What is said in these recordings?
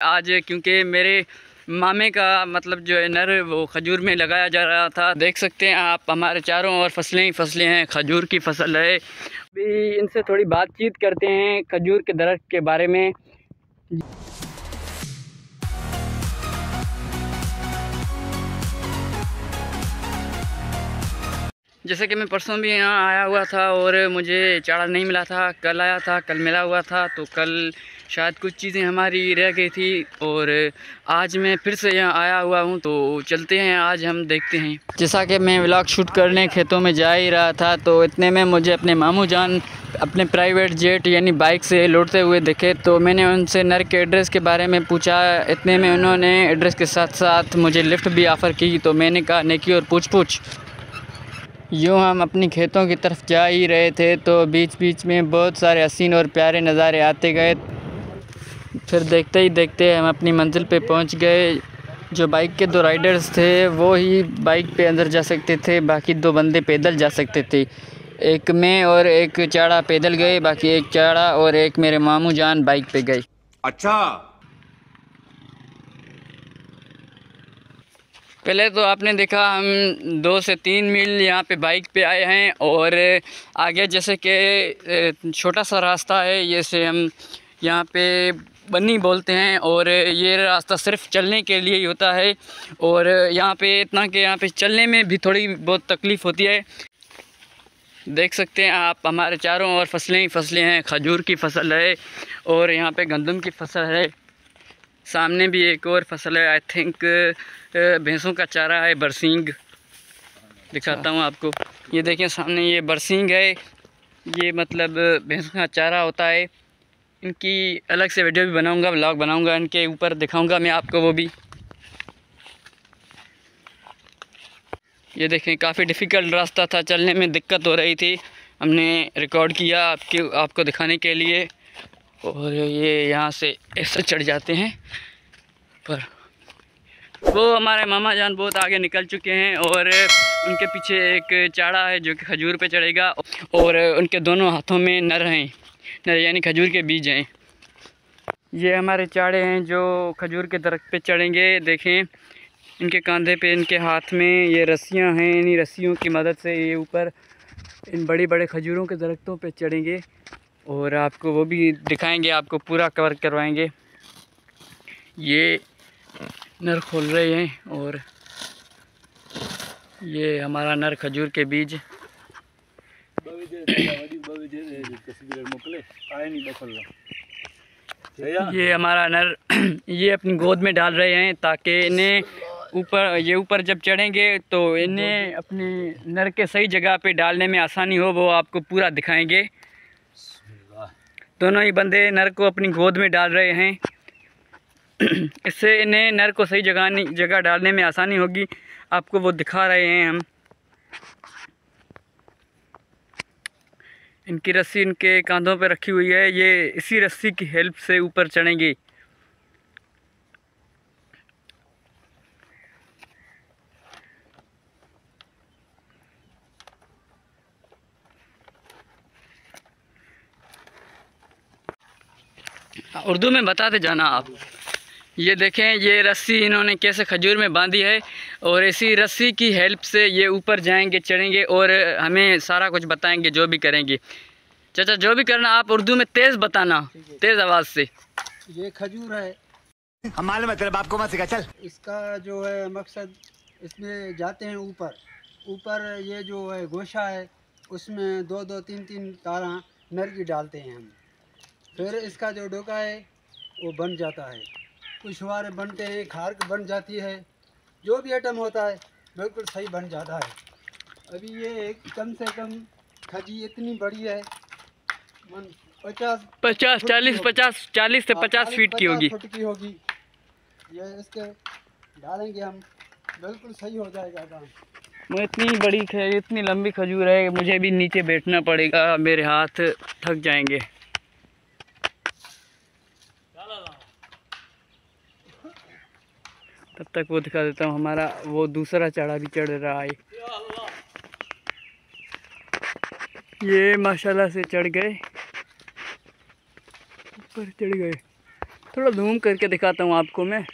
आज क्योंकि मेरे मामे का मतलब जो है नर वो खजूर में लगाया जा रहा था। देख सकते हैं आप, हमारे चारों ओर फ़सलें ही फ़सलें हैं, खजूर की फ़सल है। अभी इनसे थोड़ी बातचीत करते हैं खजूर के दरख्त के बारे में। जैसे कि मैं परसों भी यहाँ आया हुआ था और मुझे चारा नहीं मिला था, कल आया था, कल मिला हुआ था तो कल शायद कुछ चीज़ें हमारी रह गई थी और आज मैं फिर से यहाँ आया हुआ हूँ तो चलते हैं, आज हम देखते हैं। जैसा कि मैं व्लॉग शूट करने खेतों में जा ही रहा था तो इतने में मुझे अपने मामू जान, अपने प्राइवेट जेट यानी बाइक से लौटते हुए देखे तो मैंने उनसे नर के एड्रेस के बारे में पूछा। इतने में उन्होंने एड्रेस के साथ साथ मुझे लिफ्ट भी ऑफ़र की तो मैंने कहा, नेकी और पूछ पूछ यूँ हम अपनी खेतों की तरफ़ जा ही रहे थे तो बीच बीच में बहुत सारे हसीन और प्यारे नज़ारे आते गए। फिर देखते ही देखते हम अपनी मंजिल पे पहुँच गए। जो बाइक के दो राइडर्स थे वो ही बाइक पे अंदर जा सकते थे बाकी दो बंदे पैदल जा सकते थे। एक मैं और एक चाड़ा पैदल गए बाकी एक चाड़ा और एक मेरे मामू जान बाइक पे गए। अच्छा। पहले तो आपने देखा हम दो से तीन मील यहाँ पे बाइक पे आए हैं और आगे जैसे कि छोटा सा रास्ता है जैसे हम यहाँ पे बन्नी बोलते हैं और ये रास्ता सिर्फ़ चलने के लिए ही होता है और यहाँ पे इतना कि यहाँ पे चलने में भी थोड़ी बहुत तकलीफ़ होती है। देख सकते हैं आप, हमारे चारों ओर फ़सलें ही फ़सलें हैं, खजूर की फ़सल है और यहाँ पे गंदम की फ़सल है। सामने भी एक और फ़सल है आई थिंक भैंसों का चारा है, बरसिंग। दिखाता हूँ आपको। ये देखें सामने ये बरसिंग है। ये मतलब भैंसों का चारा होता है। इनकी अलग से वीडियो भी बनाऊँगा ब्लॉग बनाऊँगा, इनके ऊपर दिखाऊँगा मैं आपको वो भी। ये देखें, काफ़ी डिफ़िकल्ट रास्ता था, चलने में दिक्कत हो रही थी। हमने रिकॉर्ड किया आपके, आपको दिखाने के लिए। और ये यहाँ से ऐसे चढ़ जाते हैं। पर वो हमारे मामा जान बहुत आगे निकल चुके हैं और उनके पीछे एक चाड़ा है जो कि खजूर पे चढ़ेगा। और उनके दोनों हाथों में नर हैं। नर यानी खजूर के बीज हैं। ये हमारे चाड़े हैं जो खजूर के दरख्त पे चढ़ेंगे, देखें। इनके कंधे पे, इनके हाथ में ये रस्सियाँ हैं, इन्हीं रस्सियों की मदद से ये ऊपर इन बड़े बड़े खजूरों के दरख्तों पे चढ़ेंगे और आपको वो भी दिखाएँगे, आपको पूरा कवर करवाएँगे। ये नर खोल रहे हैं और ये हमारा नर खजूर के बीज ये हमारा नर, ये अपनी गोद में डाल रहे हैं ताकि इन्हें ऊपर, ये ऊपर जब चढ़ेंगे तो इन्हें अपनी नर के सही जगह पे डालने में आसानी हो, वो आपको पूरा दिखाएँगे। दोनों ही बंदे नर को अपनी गोद में डाल रहे हैं। इससे इन्हें नर को सही जगह जगह डालने में आसानी होगी। आपको वो दिखा रहे हैं हम। इनकी रस्सी इनके कांधों पर रखी हुई है। ये इसी रस्सी की हेल्प से ऊपर चढ़ेंगे। उर्दू में बताते जाना आप। ये देखें ये रस्सी इन्होंने कैसे खजूर में बांधी है और इसी रस्सी की हेल्प से ये ऊपर जाएँगे चढ़ेंगे और हमें सारा कुछ बताएँगे जो भी करेंगे। चाचा जो भी करना आप उर्दू में तेज़ बताना तेज़ आवाज़ से। ये खजूर है। हमारे मतलब आपको मत सिखा चल। इसका जो है मकसद इसमें जाते हैं ऊपर। ऊपर ये जो है गोशा है उसमें दो दो तीन तीन तारा नर की डालते हैं हम। फिर इसका जो डोका है वो बन जाता है। कुशवारे बनते हैं खारक बन जाती है। जो भी आइटम होता है बिल्कुल सही बन जाता है। अभी ये कम से कम खजी इतनी बड़ी है पचास पचास चालीस पचास चालीस से पचास फीट की होगी। फुट की होगी। ये इसके डालेंगे हम बिल्कुल सही हो जाएगा काम। मैं इतनी बड़ी इतनी लंबी खजूर है मुझे भी नीचे बैठना पड़ेगा मेरे हाथ थक जाएँगे। तब तक वो दिखा देता हूँ, हमारा वो दूसरा चढ़ा भी चढ़ रहा है। ये माशाल्लाह से चढ़ गए। ऊपर चढ़ गए। थोड़ा धूम करके दिखाता हूँ आपको मैं।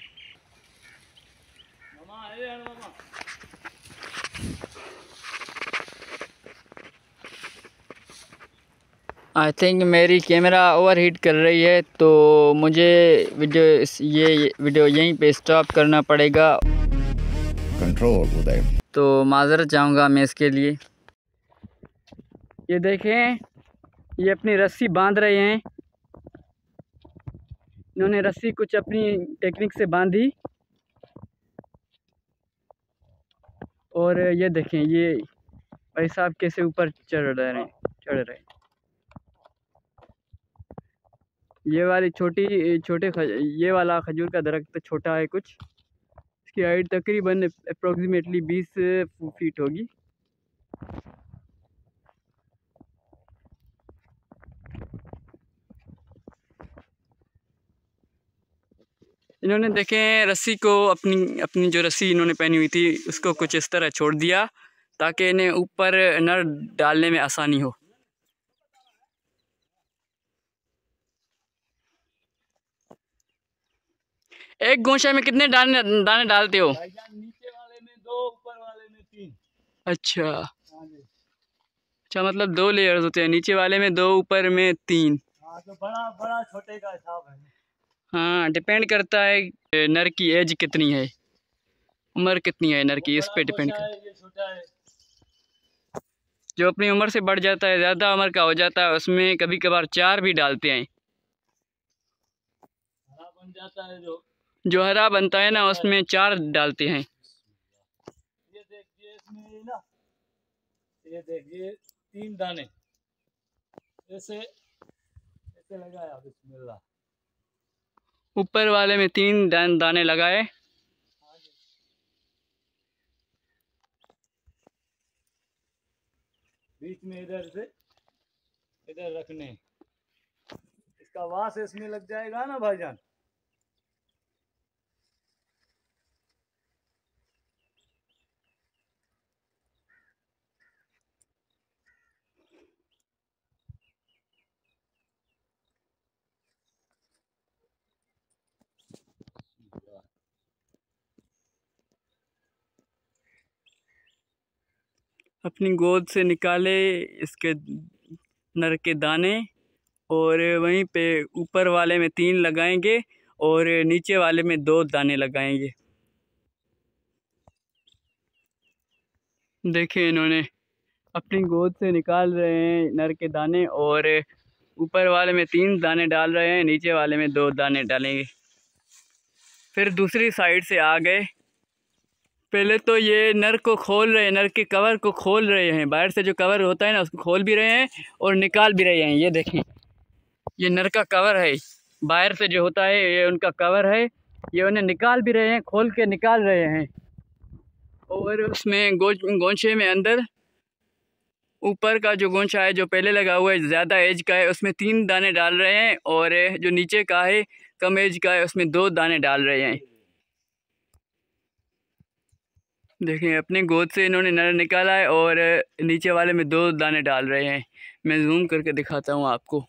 आई थिंक मेरी कैमरा ओवर हीट कर रही है तो मुझे वीडियो ये वीडियो यहीं पे स्टॉप करना पड़ेगा। कंट्रोल तो माजर चाहूँगा मैं इसके लिए। ये देखें ये अपनी रस्सी बाँध रहे हैं। इन्होंने रस्सी कुछ अपनी टेक्निक से बांधी। और ये देखें ये भाई साहब कैसे ऊपर चढ़ रहे हैं चढ़ रहे हैं। ये वाली छोटी छोटे खज, ये वाला खजूर का दरख्त छोटा है कुछ। इसकी हाइट तकरीबन अप्रोक्सीमेटली 20 फीट होगी। इन्होंने देखें रस्सी को अपनी अपनी जो रस्सी इन्होंने पहनी हुई थी उसको कुछ इस तरह छोड़ दिया ताकि इन्हें ऊपर नर डालने में आसानी हो। एक गोशा में कितने दाने दाने डालते हो? नीचे वाले में दो ऊपर वाले में तीन। अच्छा। हाँ अच्छा मतलब दो लेयर्स होते हैं नीचे वाले में दो ऊपर में तीन। हाँ तो बड़ा बड़ा छोटे का हिसाब है। हाँ डिपेंड करता है नर की एज कितनी है। उम्र कितनी है नर की इस पे डिपेंड कर ये है। जो अपनी उम्र से बढ़ जाता है ज़्यादा उम्र का हो जाता है उसमें कभी कभार चार भी डालते हैं। बन जाता है जो। जो हरा बनता है ना उसमें चार डालते हैं। ये देखिए इसमें ना ये देखिए तीन दाने। ऐसे ऐसे लगाया बिस्मिल्लाह। ऊपर वाले में तीन दान, दाने लगाए। बीच में इधर से इधर रखने। इसका वास इसमें लग जाएगा ना भाईजान? अपनी गोद से निकाले इसके नर के दाने और वहीं पे ऊपर वाले में तीन लगाएँगे और नीचे वाले में दो दाने लगाएँगे। देखिए इन्होंने अपनी गोद से निकाल रहे हैं नर के दाने और ऊपर वाले में तीन दाने डाल रहे हैं, नीचे वाले में दो दाने डालेंगे। फिर दूसरी साइड से आ गए पहले तो ये नर को खोल रहे हैं, नर के कवर को खोल रहे हैं। बाहर से जो कवर होता है ना, उसको खोल भी रहे हैं और निकाल भी रहे हैं। ये देखें, ये नर का कवर है। बाहर से जो होता है, ये उनका कवर है। ये उन्हें निकाल भी रहे हैं, खोल के निकाल रहे हैं। और उसमें गो गोंछे में अंदर, ऊपर का जो गोंछा है, जो पहले लगा हुआ है, ज़्यादा एज का है, उसमें तीन दाने डाल रहे हैं और जो नीचे का है, कम एज का है, उसमें दो दाने डाल रहे हैं। देखें अपने गोद से इन्होंने नर निकाला है और नीचे वाले में दो दाने डाल रहे हैं। मैं जूम करके दिखाता हूँ आपको।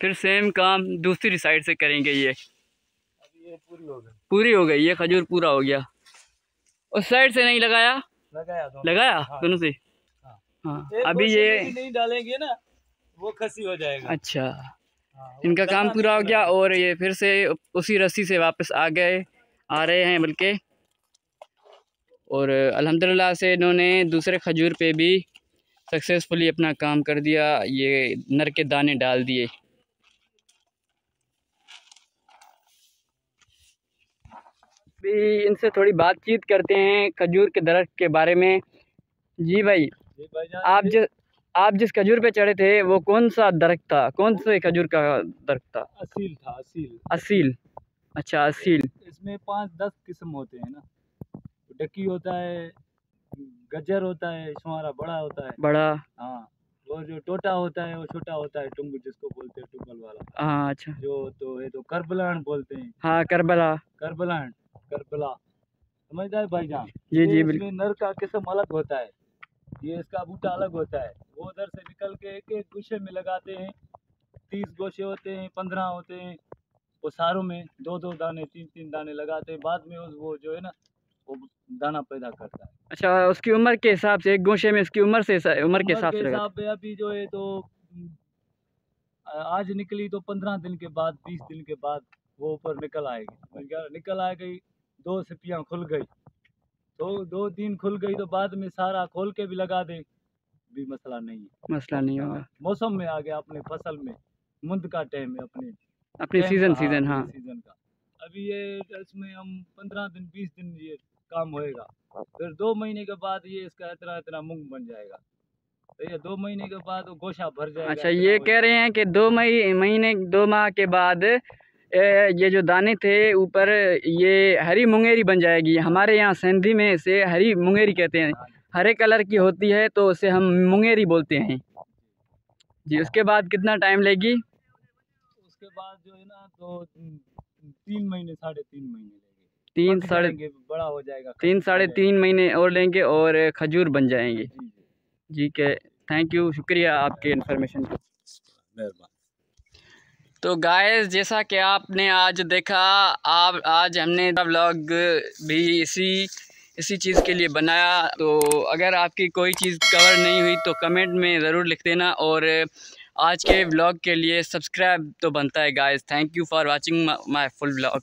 फिर सेम काम दूसरी साइड से करेंगे ये। ये पूरी हो गई। पूरी हो गई ये खजूर पूरा हो गया। उस साइड से नहीं लगाया? लगाया दो लगाया? हाँ। दोनों से? हाँ। अभी ये नहीं डालेंगे ना वो खसी हो जाएगा। अच्छा। हाँ, इनका काम पूरा हो गया और ये फिर से उसी रस्सी से वापस आ गए आ रहे हैं बल्कि। और अल्हम्दुलिल्लाह से इन्होंने दूसरे खजूर पे भी सक्सेसफुली अपना काम कर दिया ये नर के दाने डाल दिए। भी इनसे थोड़ी बातचीत करते हैं खजूर के दरख्त के बारे में। जी भाई आप ये जिस आप जिस खजूर पे चढ़े थे वो कौन सा दरख्त था? कौन से खजूर का दरख्त था? असील था असील। असील। अच्छा असील। इसमें पाँच दस किस्म होते हैं ना। डकी होता है गजर होता है शुमारा बड़ा होता है। बड़ा। हाँ और जो टोटा होता है वो छोटा होता है टुंग जिसको बोलते हैं टुंगल वाला। हाँ अच्छा। जो तो है तो करबलान बोलते हैं। हाँ करबला। करबलान करबला। समझदार भाईजान जी जी बिल्कुल। नर का किस्म अलग होता है। ये इसका बूटा अलग होता है। वो उधर से निकल के एक एक गोशे में लगाते हैं। तीस गोशे होते हैं पंद्रह होते हैं। वो सारों में दो दो दाने तीन तीन दाने लगाते हैं। बाद में उस वो जो है ना वो दाना पैदा करता है। अच्छा उसकी उम्र के हिसाब से एक गोशे में उसकी उम्र से उम्र के हिसाब से अभी जो है तो आज निकली तो पंद्रह दिन के बाद बीस दिन के बाद वो ऊपर निकल आएगी। निकल आ गई दो सिपियाँ खुल गई। तो दो दिन खुल गई तो बाद में सारा खोल के भी लगा दे भी मसला नहीं है। मसला नहीं होगा। मौसम में आ गया अपने फ़सल में मुंद का टाइम है अपने। अपनी सीज़न सीज़न हाँ। सीज़न का। अभी ये इसमें हम पंद्रह दिन बीस दिन ये काम होएगा। फिर दो महीने के बाद ये इसका इतना इतना मूंग बन जाएगा। तो ये दो महीने के बाद वो गोशा भर जाएगा अच्छा ये कह रहे हैं कि दो मई महीने दो माह के बाद ये जो दाने थे ऊपर ये हरी मुंगेरी बन जाएगी। हमारे यहाँ सिंधी में इसे हरी मुंगेरी कहते हैं। हरे कलर की होती है तो उसे हम मुंगेरी बोलते हैं। जी उसके बाद कितना टाइम लेगी? उसके बाद जो है ना तो तीन महीने साढ़े तीन महीने तीन साढ़े बड़ा हो जाएगा तीन साढ़े तीन महीने और लेंगे और खजूर बन जाएँगे। जी के थैंक यू शुक्रिया आपके इन्फॉर्मेशन का। मेहरबान। तो गाइस जैसा कि आपने आज देखा, आप, आज हमने ब्लॉग भी इसी इसी चीज़ के लिए बनाया। तो अगर आपकी कोई चीज़ कवर नहीं हुई तो कमेंट में ज़रूर लिख देना और आज के ब्लॉग के लिए सब्सक्राइब तो बनता है guys thank you for watching my full vlog